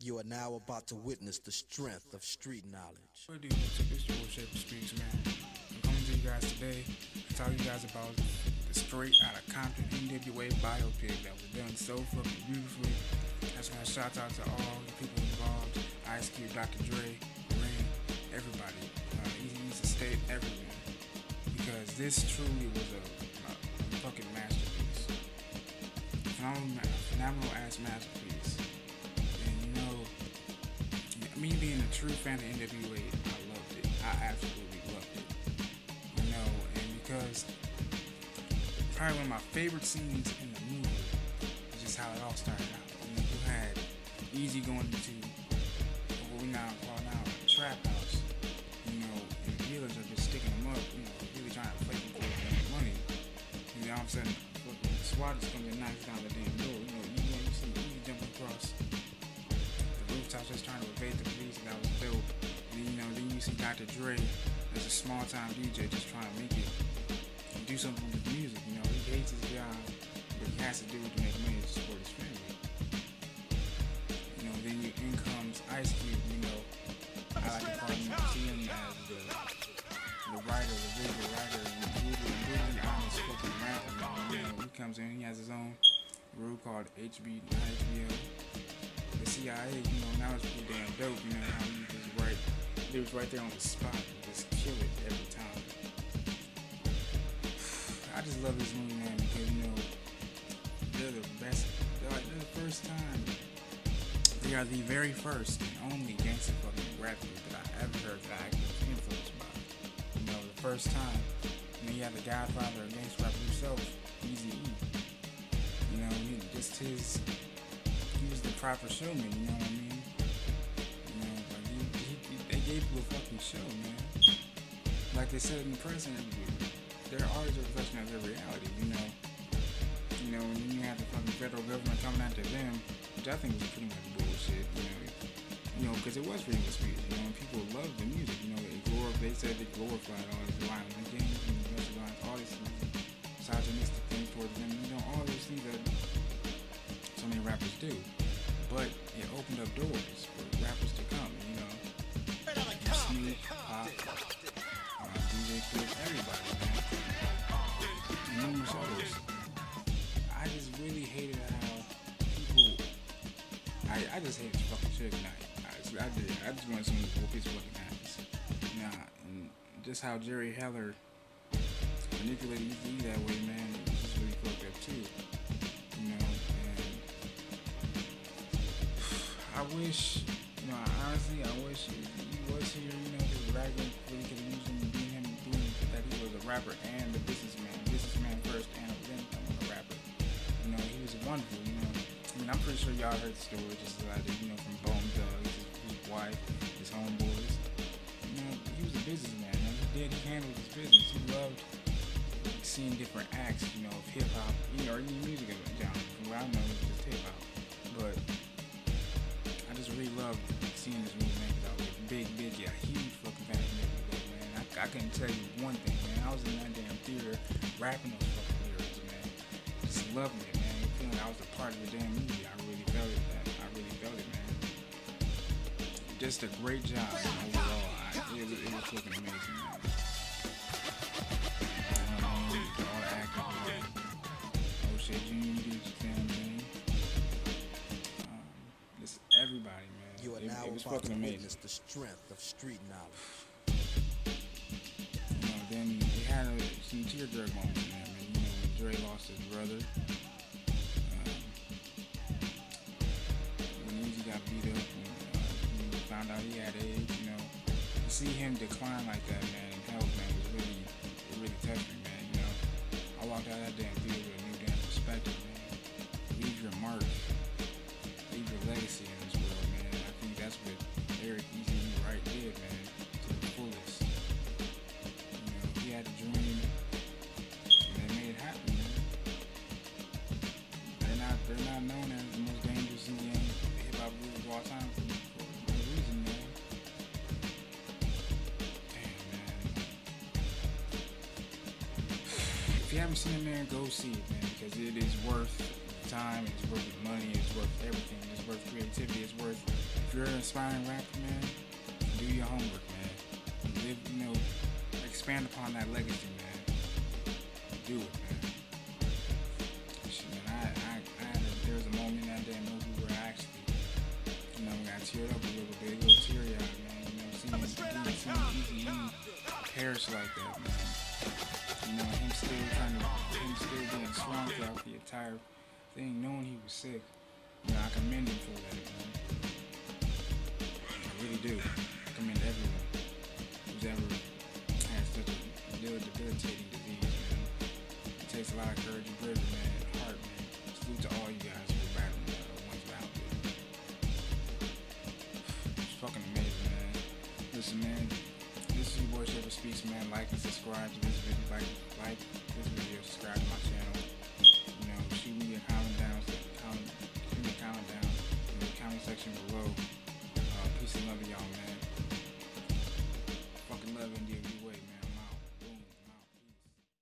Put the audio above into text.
You are now about to witness the strength of street knowledge. What do you your boy Shaffer Speaks, man. I'm coming to you guys today to to you guys about the straight out of Compton NWA biopic that was done so fucking beautifully. That's why shout out to all the people involved, Ice Cube, Dr. Dre, Ren, everybody, uh, Easy State, everyone. Because this truly was a, a fucking masterpiece. Phenomenal, phenomenal ass masterpiece. Me being a true fan of NWA, I loved it. I absolutely loved it. You know, and because probably one of my favorite scenes in the movie is just how it all started out. You know, you had Eazy going into what we now call now a trap house. You know, and the dealers are just sticking them up. You know, really trying to play them for their money. And then all of a sudden, the SWAT is coming and knocks down the damn door. You know, you, know, you see Eazy jumping across rooftops just trying to evade the police, and that was dope. And you know, then you see Dr. Dre as a small time DJ just trying to make it and do something with music. You know, he hates his job, but he has to do it to make money to support his family. You know, then you, in comes Ice Cube. You know, I like to call him, as the the writer, the visual writer, and really, really honest fucking rapper. You know, he comes in, he has his own group called HB, HBO the CIA, you know, now it's pretty damn dope, you know, how you just right, they was right there on the spot and just kill it every time. I just love this movie, man, because, you know, they're the best, they're like, they're the first time, they are the very first and only gangster fucking that I ever heard that I was influenced by. You know, the first time, you know, you have the godfather of gangster rap himself, Eazy E. You know, just his was the proper you know what I mean? You know, like he, he, he, they gave you a fucking show, man. Like they said in the press art is a reflection of their reality, you know. You know, then you have the fucking federal government coming after them, which I think was pretty much bullshit, you know. You know, because it was freedom of speech, you know, and people loved the music, you know. They, glor- they said they glorified all these violent gangs and all these misogynistic things towards them, you know, all those things that so many rappers do. But it opened up doors for rappers to come, you know. Snoop, Pop, uh, DJ Quik, everybody, man. Numerous others. I just really hated how people. I, I just hated fucking Suge Knight. I, just- I did. I just wanted someone to whoop his fucking ass. Nah, and just how Jerry Heller manipulated Eazy that way, man, it just really fucked up too. You know, I wish, you know, honestly, I wish he, was here, you know, because Raglan really could used him and being him being that he was a rapper and a businessman, businessman first and then a rapper. You know, he was wonderful, you know. I mean, I'm pretty sure y'all heard the story just as I you know, from Bone Thugs, his, his wife, his homeboys. You know, he was a businessman, man. He did, he handled his business. He loved seeing different acts, you know, of hip hop, you know, or any music genre. I, couldn't tell you one thing, man. I was in that damn theater rapping those fucking lyrics, man. Just loving it, man. Feeling I was a part of the damn movie. I really felt it, man. I really felt it, man. Just a great job overall. I, it, was, it was fucking amazing, man. Um, all the actors, man. O'Shea Jr. did your damn thing. Um, everybody, man. You are it, now it was about to fucking amazing. witness the strength of street knowledge. Had a, some tearjerk moments, man. I mean, you know, Dre lost his brother. Um, when Eazy got beat up, and uh, we found out he had AIDS, you know. To see him decline like that, man, in health, man, was really, really touched man. You know, I walked out of that damn theater with a new damn perspective, man. Leave your mark, leave your legacy in this world, man. I think that's what Eric Eazy Wright did, man, to the fullest. You haven't seen it, man, go see it, man, because it is worth time, it's worth money, it's worth everything, it's worth creativity, it's worth If you're an aspiring rapper, man, do your homework, man. Live, you know, expand upon that legacy, man. Do it, man. Shit, man, I, I, I had a, there was a moment that day in movie where I actually, you know, got teared up a little bit, a little teary eyed, man. You know, seeing, seeing, seeing Eazy perish like that, still trying to, him still being strong throughout the entire thing, knowing he was sick. You know, I commend him for that, man. I really do. I commend everyone Speaks, man. Like and subscribe to this video. Like, like this video. Subscribe to my channel. You know, shoot me a comment down.